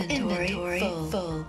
Inventory, full. full.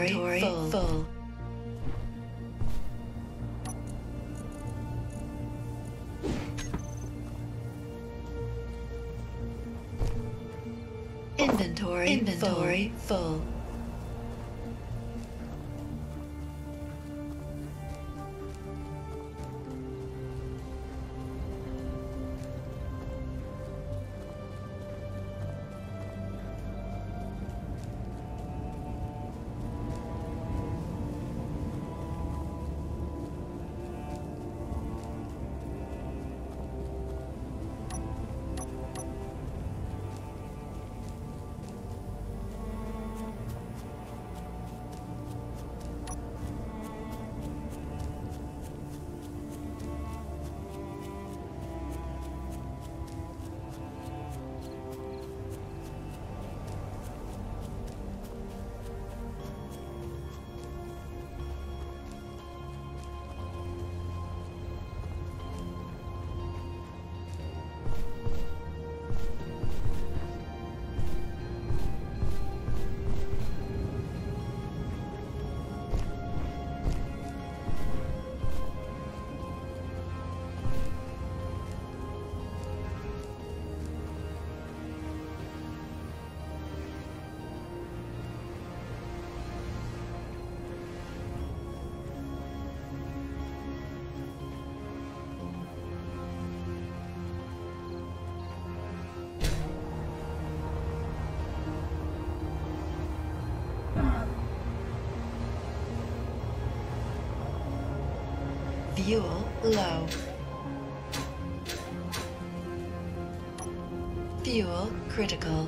Inventory, Inventory full. full. Inventory, Inventory full. Fuel low. Fuel critical.